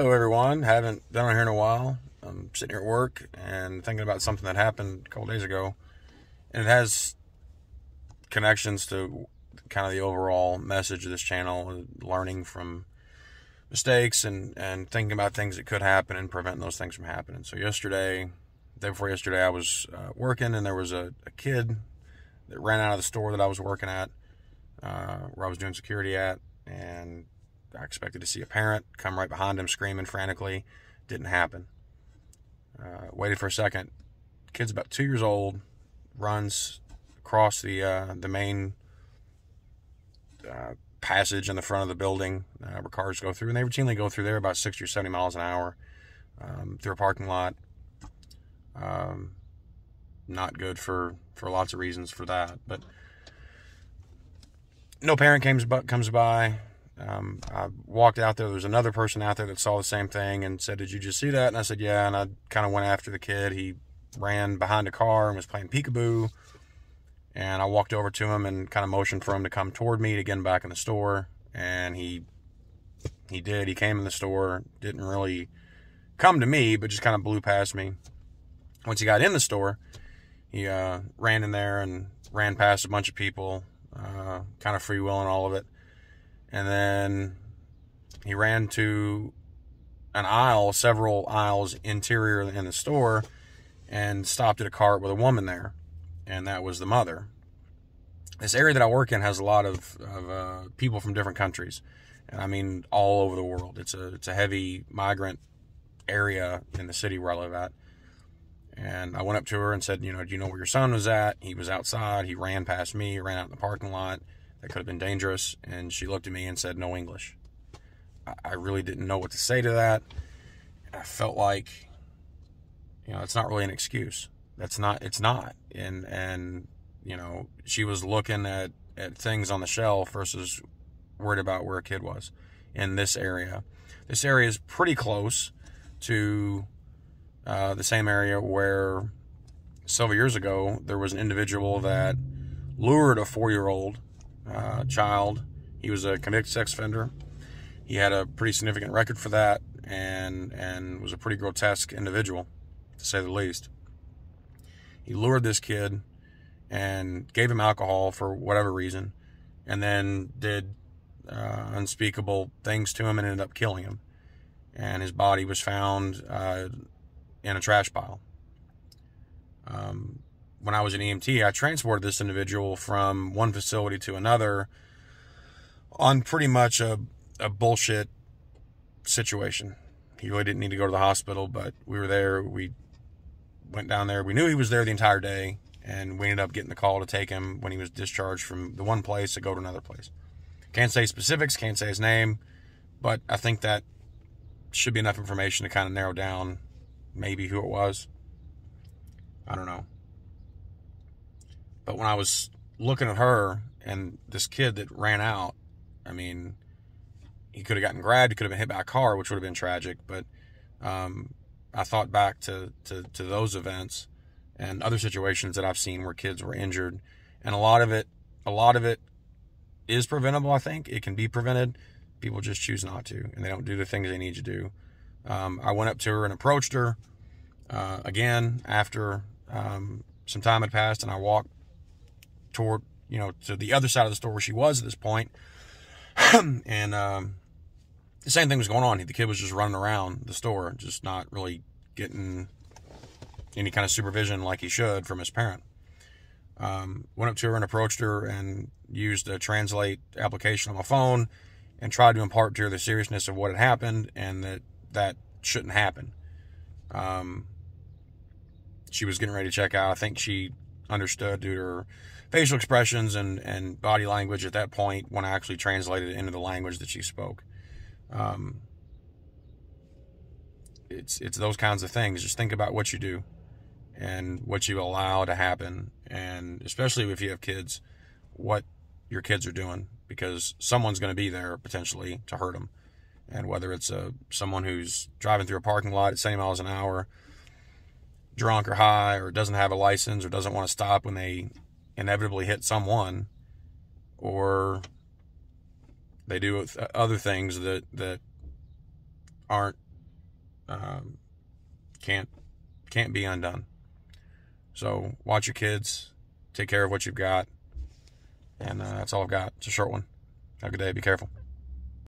Hello, everyone. Haven't been on here in a while. I'm sitting here at work and thinking about something that happened a couple days ago, and it has connections to kind of the overall message of this channel, learning from mistakes and and thinking about things that could happen and preventing those things from happening. So yesterday, day before yesterday, I was uh, working and there was a, a, kid that ran out of the store that I was working at, uh, where I was doing security at, and I expected to see a parent come right behind him screaming frantically. Didn't happen. Uh, waited for a second. Kid's about two years old. Runs across the uh, the main uh, passage in the front of the building uh, where cars go through, and they routinely go through there about 60 or 70 miles an hour um, through a parking lot. Um, not good for for lots of reasons for that, but no parent comes comes by. Um, I walked out there. There was another person out there that saw the same thing and said, "Did you just see that?" And I said, "Yeah." And I kind of went after the kid. He ran behind a car and was playing peekaboo. And I walked over to him and kind of motioned for him to come toward me to get him back in the store. And he he did. He came in the store. Didn't really come to me, but just kind of blew past me. Once he got in the store, he uh, ran in there and ran past a bunch of people, uh, kind of free freewheeling all of it and then he ran to an aisle, several aisles interior in the store, and stopped at a cart with a woman there, and that was the mother. This area that I work in has a lot of, of uh, people from different countries, and I mean all over the world. It's a it's a heavy migrant area in the city where I live at. And I went up to her and said, you know, do you know where your son was at? He was outside. He ran past me, ran out in the parking lot that could have been dangerous. And she looked at me and said, no English. I really didn't know what to say to that. I felt like, you know, it's not really an excuse. That's not, it's not. And, and, you know, she was looking at, at things on the shelf versus worried about where a kid was in this area. This area is pretty close to uh, the same area where several years ago there was an individual that lured a four year old uh, child. He was a convicted sex offender. He had a pretty significant record for that, and and was a pretty grotesque individual, to say the least. He lured this kid and gave him alcohol for whatever reason, and then did uh, unspeakable things to him and ended up killing him. And his body was found uh, in a trash pile. Um, when I was an EMT, I transported this individual from one facility to another on pretty much a, a bullshit situation. He really didn't need to go to the hospital, but we were there. We went down there. We knew he was there the entire day, and we ended up getting the call to take him when he was discharged from the one place to go to another place. Can't say specifics, can't say his name, but I think that should be enough information to kind of narrow down maybe who it was. I don't know. But when I was looking at her and this kid that ran out, I mean, he could have gotten grabbed, he could have been hit by a car, which would have been tragic. But um, I thought back to, to, to those events and other situations that I've seen where kids were injured. And a lot of it, a lot of it is preventable, I think. It can be prevented. People just choose not to, and they don't do the things they need to do. Um, I went up to her and approached her uh, again after um, some time had passed, and I walked toward, you know, to the other side of the store where she was at this point. and um, the same thing was going on. The kid was just running around the store, just not really getting any kind of supervision like he should from his parent. Um, went up to her and approached her and used a translate application on my phone and tried to impart to her the seriousness of what had happened and that that shouldn't happen. Um, she was getting ready to check out. I think she understood due to her facial expressions and, and body language at that point when I actually translated it into the language that she spoke. Um, it's it's those kinds of things. Just think about what you do and what you allow to happen, and especially if you have kids, what your kids are doing because someone's going to be there potentially to hurt them, and whether it's a someone who's driving through a parking lot at 70 miles an hour, drunk or high, or doesn't have a license, or doesn't want to stop when they inevitably hit someone, or they do other things that that aren't um, can't can't be undone. So watch your kids, take care of what you've got, and uh, that's all I've got. It's a short one. Have a good day. Be careful.